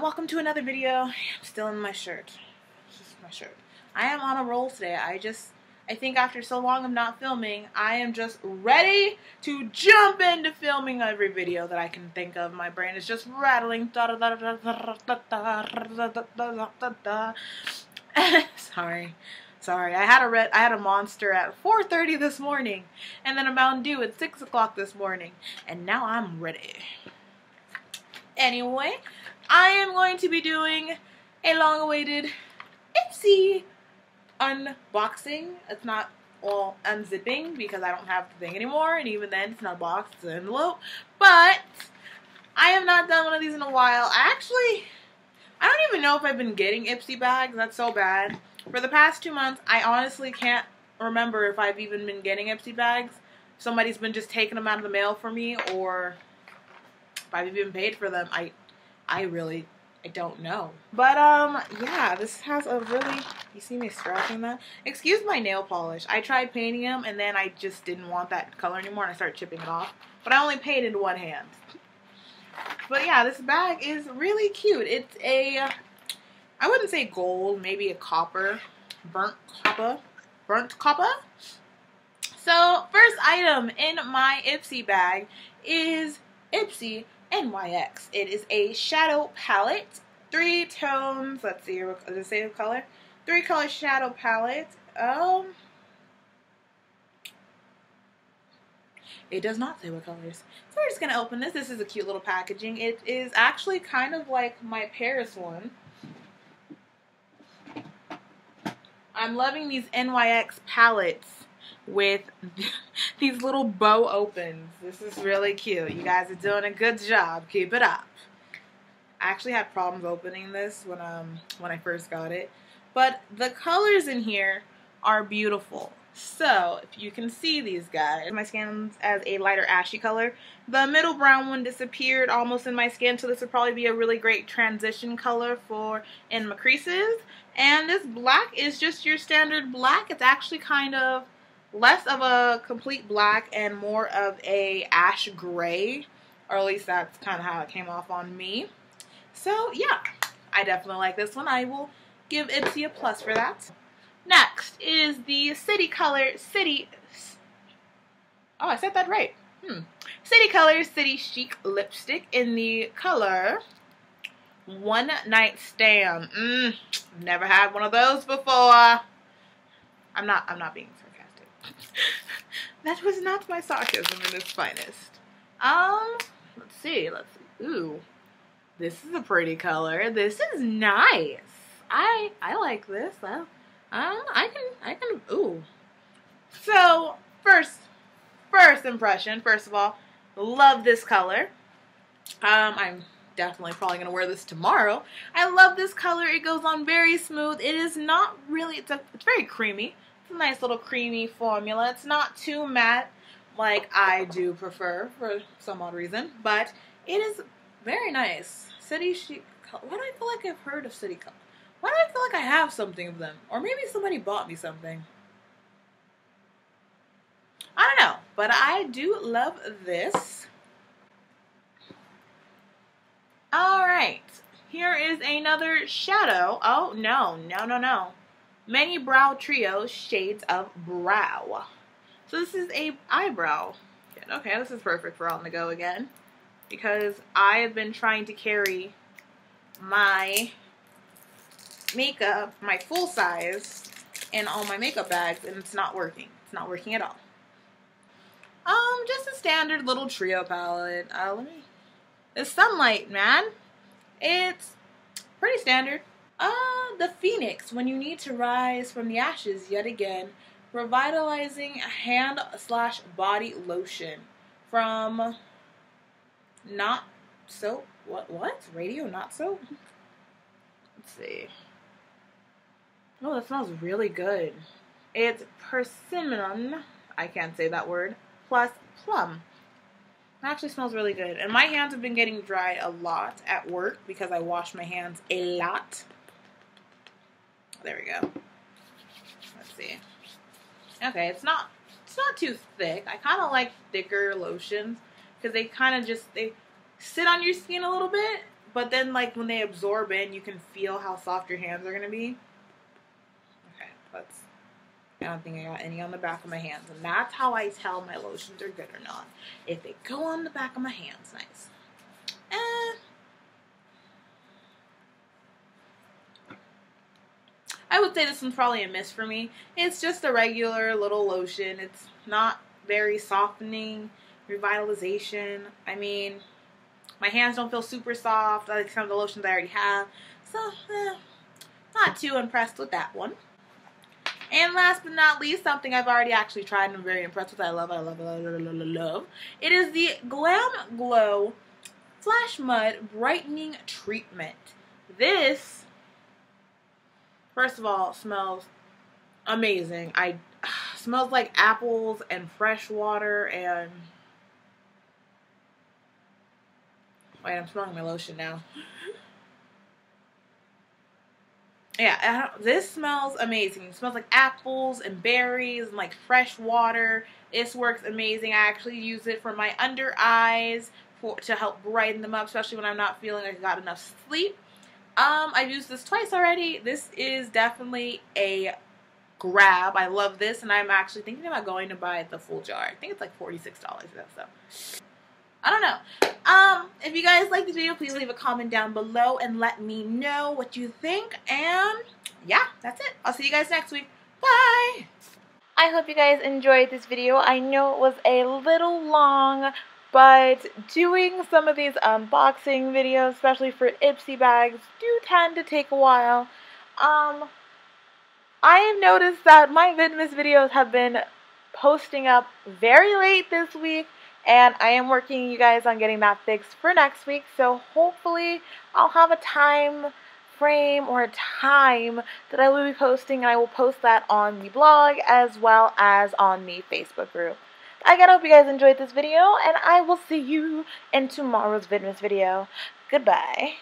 welcome to another video. I'm still in my shirt. My shirt. I am on a roll today. I just, I think after so long of not filming, I am just ready to jump into filming every video that I can think of. My brain is just rattling. Sorry. Sorry, I had a red, I had a monster at 4:30 this morning, and then a Mountain Dew at 6 o'clock this morning, and now I'm ready. Anyway, I am going to be doing a long-awaited Ipsy unboxing. It's not all unzipping because I don't have the thing anymore, and even then it's not a box, it's an envelope. But I have not done one of these in a while. I actually, I don't even know if I've been getting Ipsy bags. That's so bad. For the past two months, I honestly can't remember if I've even been getting Ipsy bags. Somebody's been just taking them out of the mail for me, or if I've even paid for them. I, I really, I don't know. But um, yeah, this has a really. You see me scratching that? Excuse my nail polish. I tried painting them, and then I just didn't want that color anymore, and I started chipping it off. But I only painted one hand. But yeah, this bag is really cute. It's a I wouldn't say gold, maybe a copper, burnt copper, burnt copper. So first item in my Ipsy bag is Ipsy NYX. It is a shadow palette, three tones. Let's see, does it say the color? Three color shadow palette. Um, it does not say what colors. So we're just gonna open this. This is a cute little packaging. It is actually kind of like my Paris one. I'm loving these NYX palettes with these little bow opens. This is really cute. You guys are doing a good job. Keep it up. I actually had problems opening this when um when I first got it. But the colors in here are beautiful. So, if you can see these guys, my skin's as a lighter ashy color. The middle brown one disappeared almost in my skin, so this would probably be a really great transition color for in my creases. And this black is just your standard black. It's actually kind of less of a complete black and more of a ash gray. Or at least that's kind of how it came off on me. So yeah, I definitely like this one. I will give Ipsy a plus for that. Next is the City Color City... Oh, I said that right. Hmm. City Color City Chic Lipstick in the color one Night Stand. Mm, never had one of those before. I'm not, I'm not being sarcastic. that was not my sarcasm in its finest. Um, let's see, let's see. Ooh, this is a pretty color. This is nice. I, I like this. Well, um, I can, I can, ooh. So, first, first impression, first of all, love this color. Um, I'm definitely probably going to wear this tomorrow. I love this color. It goes on very smooth. It is not really, it's, a, it's very creamy. A nice little creamy formula. It's not too matte like I do prefer for some odd reason, but it is very nice. City Chic, why do I feel like I've heard of City Color? Why do I feel like I have something of them? Or maybe somebody bought me something. I don't know, but I do love this. All right, here is another shadow. Oh, no, no, no, no. Many Brow Trio Shades of Brow. So this is a eyebrow. Okay, this is perfect for on the go again. Because I have been trying to carry my makeup, my full size, in all my makeup bags, and it's not working. It's not working at all. Um, just a standard little trio palette. Uh, let me the sunlight, man. It's pretty standard. Uh, the Phoenix, when you need to rise from the ashes yet again. Revitalizing hand slash body lotion from Not Soap. What? What? Radio Not Soap? Let's see. Oh, that smells really good. It's persimmon. I can't say that word. Plus plum. It actually smells really good. And my hands have been getting dry a lot at work because I wash my hands a lot. There we go. Let's see. Okay, it's not it's not too thick. I kind of like thicker lotions because they kind of just they sit on your skin a little bit, but then like when they absorb in, you can feel how soft your hands are gonna be. Okay, let's. I don't think I got any on the back of my hands, and that's how I tell my lotions are good or not. If they go on the back of my hands, nice. Eh. I would say this one's probably a miss for me. It's just a regular little lotion. It's not very softening, revitalization. I mean, my hands don't feel super soft like some of the lotions I already have. So, eh, not too impressed with that one. And last but not least, something I've already actually tried and I'm very impressed with. I love, I love, I love, love, I love. It is the Glam Glow Flash Mud Brightening Treatment. This, first of all, smells amazing. I smells like apples and fresh water and wait, I'm smelling my lotion now. yeah, this smells amazing. It smells like apples and berries and like fresh water. This works amazing. I actually use it for my under eyes for, to help brighten them up, especially when I'm not feeling like I got enough sleep. Um, I've used this twice already. This is definitely a grab. I love this, and I'm actually thinking about going to buy the full jar. I think it's like $46 so. I don't know. Um, if you guys like this video, please leave a comment down below and let me know what you think. And yeah, that's it. I'll see you guys next week. Bye! I hope you guys enjoyed this video. I know it was a little long, but doing some of these unboxing videos, especially for Ipsy bags, do tend to take a while. Um, I have noticed that my Vidmas videos have been posting up very late this week and I am working you guys on getting that fixed for next week. So hopefully I'll have a time frame or a time that I will be posting and I will post that on the blog as well as on the Facebook group. I hope you guys enjoyed this video and I will see you in tomorrow's Vidmas video. Goodbye.